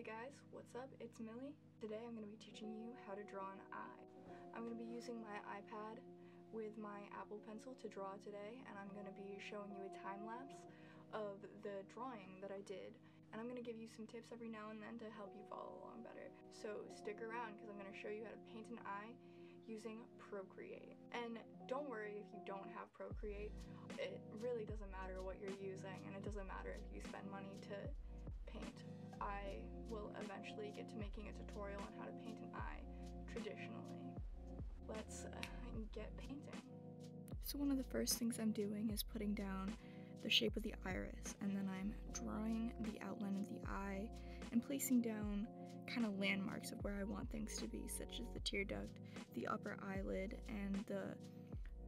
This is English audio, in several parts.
Hey guys, what's up? It's Millie. Today I'm going to be teaching you how to draw an eye. I'm going to be using my iPad with my Apple Pencil to draw today, and I'm going to be showing you a time lapse of the drawing that I did. And I'm going to give you some tips every now and then to help you follow along better. So stick around because I'm going to show you how to paint an eye using Procreate. And don't worry if you don't have Procreate, it really doesn't matter what you're using, and it doesn't matter if you spend money to paint. I will eventually get to making a tutorial on how to paint an eye traditionally. Let's uh, get painting. So one of the first things I'm doing is putting down the shape of the iris and then I'm drawing the outline of the eye and placing down kind of landmarks of where I want things to be such as the tear duct, the upper eyelid, and the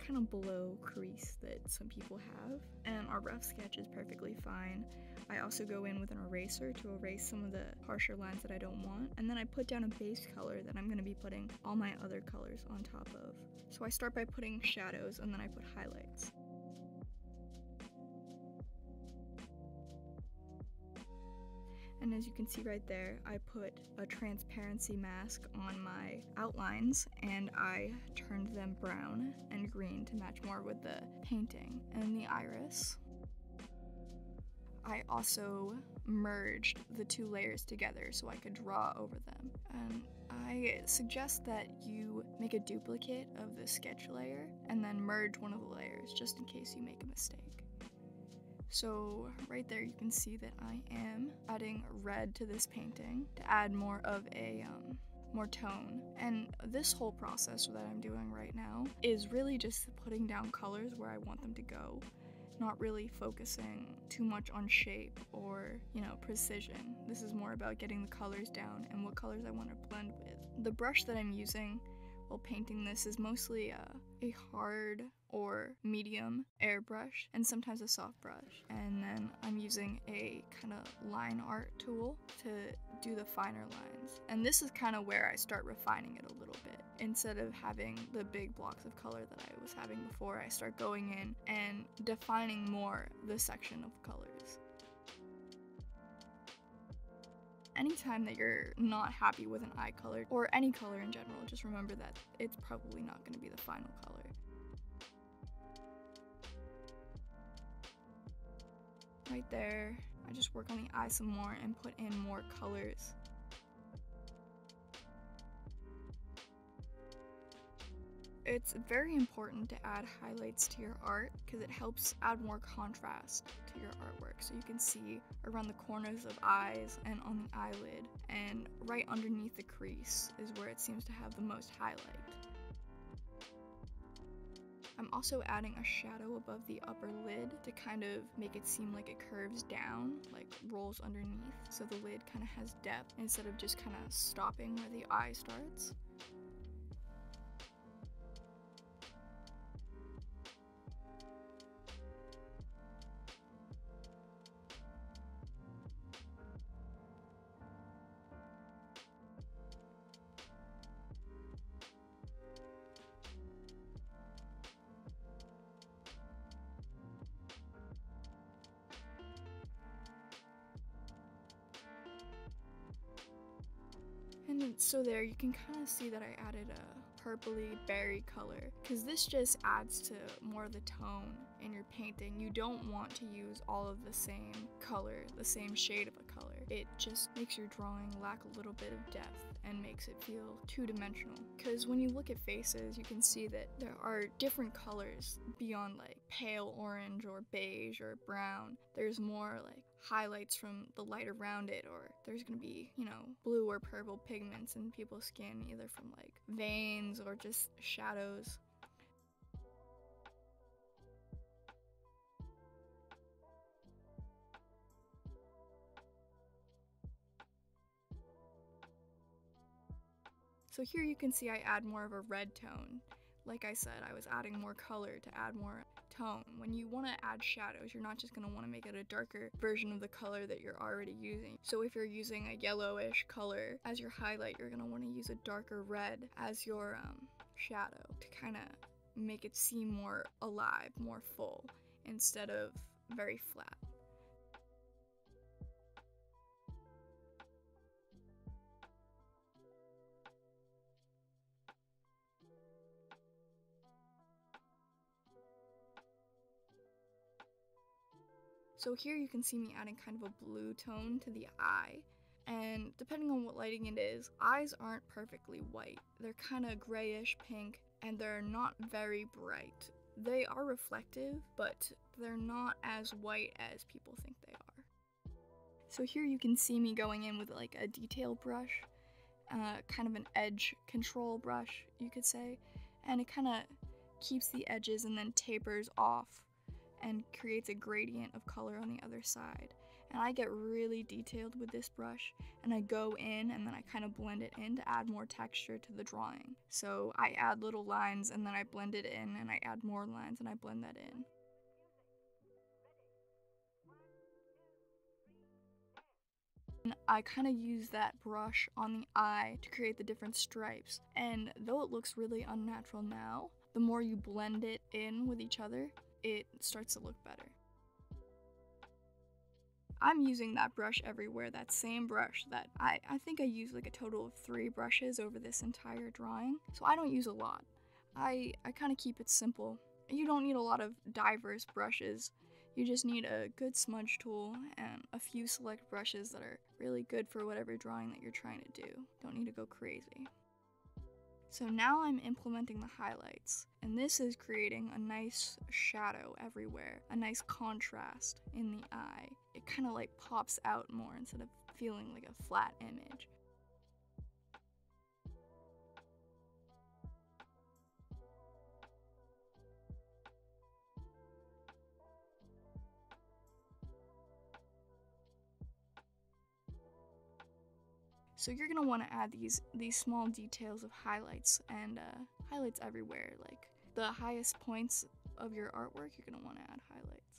kind of below crease that some people have. And our rough sketch is perfectly fine. I also go in with an eraser to erase some of the harsher lines that I don't want. And then I put down a base color that I'm going to be putting all my other colors on top of. So I start by putting shadows and then I put highlights. And as you can see right there, I put a transparency mask on my outlines and I turned them brown and green to match more with the painting and the iris. I also merged the two layers together so I could draw over them. And I suggest that you make a duplicate of the sketch layer and then merge one of the layers just in case you make a mistake. So right there you can see that I am adding red to this painting to add more of a um, more tone. And this whole process that I'm doing right now is really just putting down colors where I want them to go, not really focusing too much on shape or, you know, precision. This is more about getting the colors down and what colors I want to blend with. The brush that I'm using while painting this is mostly a, a hard or medium airbrush and sometimes a soft brush. And then I'm using a kind of line art tool to do the finer lines. And this is kind of where I start refining it a little bit. Instead of having the big blocks of color that I was having before, I start going in and defining more the section of colors. Anytime that you're not happy with an eye color or any color in general, just remember that it's probably not going to be the final color. right there. I just work on the eye some more and put in more colors. It's very important to add highlights to your art because it helps add more contrast to your artwork. So you can see around the corners of eyes and on the eyelid and right underneath the crease is where it seems to have the most highlight. I'm also adding a shadow above the upper lid to kind of make it seem like it curves down, like rolls underneath, so the lid kind of has depth instead of just kind of stopping where the eye starts. So there you can kind of see that I added a purpley berry color because this just adds to more of the tone in your painting. You don't want to use all of the same color, the same shade of a color. It just makes your drawing lack a little bit of depth and makes it feel two-dimensional. Because when you look at faces, you can see that there are different colors beyond like pale orange or beige or brown. There's more like highlights from the light around it or there's gonna be, you know, blue or purple pigments in people's skin either from like veins or just shadows. So here you can see I add more of a red tone. Like I said, I was adding more color to add more tone. When you want to add shadows, you're not just going to want to make it a darker version of the color that you're already using. So if you're using a yellowish color as your highlight, you're going to want to use a darker red as your um, shadow to kind of make it seem more alive, more full, instead of very flat. So here you can see me adding kind of a blue tone to the eye. And depending on what lighting it is, eyes aren't perfectly white. They're kind of grayish pink and they're not very bright. They are reflective, but they're not as white as people think they are. So here you can see me going in with like a detail brush, uh, kind of an edge control brush, you could say, and it kind of keeps the edges and then tapers off and creates a gradient of color on the other side. And I get really detailed with this brush and I go in and then I kind of blend it in to add more texture to the drawing. So I add little lines and then I blend it in and I add more lines and I blend that in. And I kind of use that brush on the eye to create the different stripes. And though it looks really unnatural now, the more you blend it in with each other, it starts to look better. I'm using that brush everywhere, that same brush that I, I think I use like a total of three brushes over this entire drawing. So I don't use a lot. I, I kind of keep it simple. You don't need a lot of diverse brushes. You just need a good smudge tool and a few select brushes that are really good for whatever drawing that you're trying to do. Don't need to go crazy. So now I'm implementing the highlights, and this is creating a nice shadow everywhere, a nice contrast in the eye. It kind of like pops out more instead of feeling like a flat image. So you're gonna want to add these these small details of highlights and uh, highlights everywhere. Like the highest points of your artwork, you're gonna want to add highlights.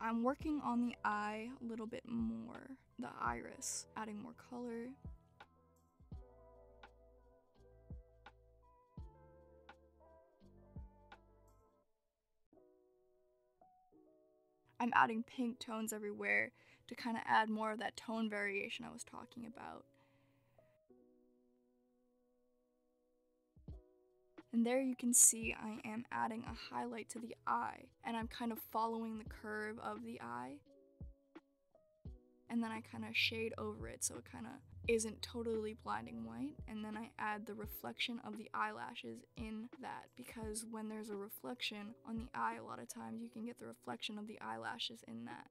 I'm working on the eye a little bit more, the iris, adding more color, I'm adding pink tones everywhere to kind of add more of that tone variation I was talking about. And there you can see I am adding a highlight to the eye and I'm kind of following the curve of the eye. And then I kind of shade over it so it kind of isn't totally blinding white and then I add the reflection of the eyelashes in that because when there's a reflection on the eye a lot of times you can get the reflection of the eyelashes in that.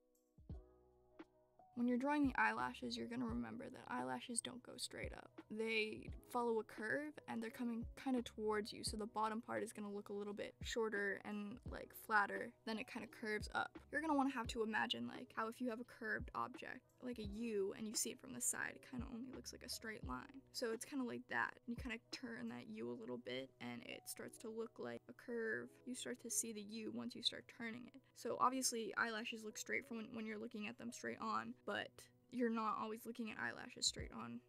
When you're drawing the eyelashes, you're gonna remember that eyelashes don't go straight up. They follow a curve and they're coming kind of towards you, so the bottom part is gonna look a little bit shorter and like flatter, then it kind of curves up. You're gonna wanna have to imagine like how if you have a curved object, like a U, and you see it from the side, it kind of only looks like a straight line. So it's kind of like that. You kind of turn that U a little bit and it starts to look like a curve. You start to see the U once you start turning it. So obviously eyelashes look straight from when, when you're looking at them straight on, but you're not always looking at eyelashes straight on.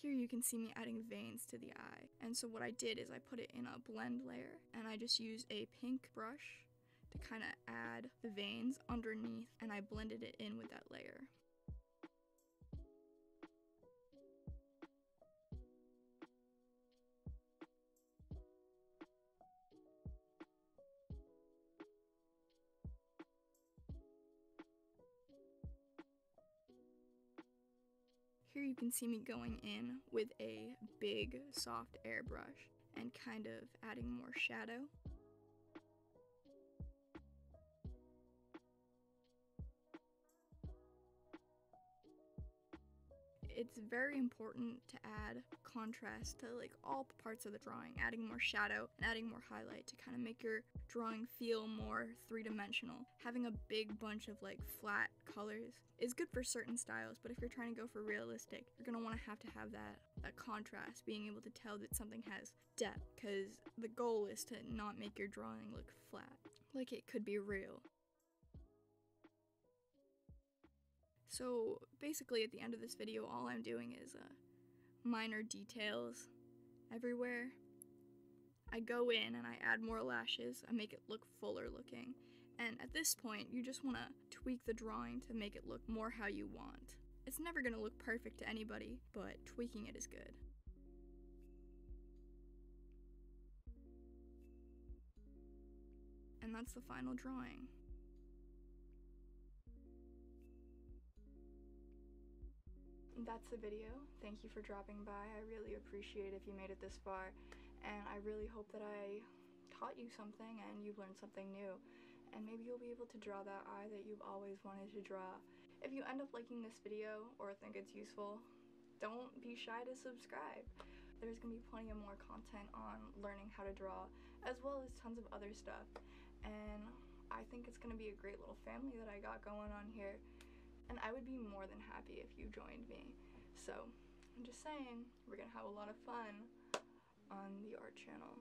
Here you can see me adding veins to the eye. And so what I did is I put it in a blend layer and I just used a pink brush to kind of add the veins underneath and I blended it in with that layer. Here you can see me going in with a big soft airbrush and kind of adding more shadow. It's very important to add contrast to like all parts of the drawing, adding more shadow and adding more highlight to kind of make your drawing feel more three-dimensional. Having a big bunch of like flat colors is good for certain styles, but if you're trying to go for realistic, you're going to want to have to have that that contrast, being able to tell that something has depth cuz the goal is to not make your drawing look flat, like it could be real. So basically at the end of this video, all I'm doing is uh, minor details everywhere. I go in and I add more lashes, I make it look fuller looking. And at this point, you just want to tweak the drawing to make it look more how you want. It's never going to look perfect to anybody, but tweaking it is good. And that's the final drawing. That's the video. Thank you for dropping by. I really appreciate if you made it this far. And I really hope that I taught you something and you've learned something new. And maybe you'll be able to draw that eye that you've always wanted to draw. If you end up liking this video or think it's useful, don't be shy to subscribe. There's gonna be plenty of more content on learning how to draw, as well as tons of other stuff. And I think it's gonna be a great little family that I got going on here and I would be more than happy if you joined me. So I'm just saying, we're gonna have a lot of fun on the art channel.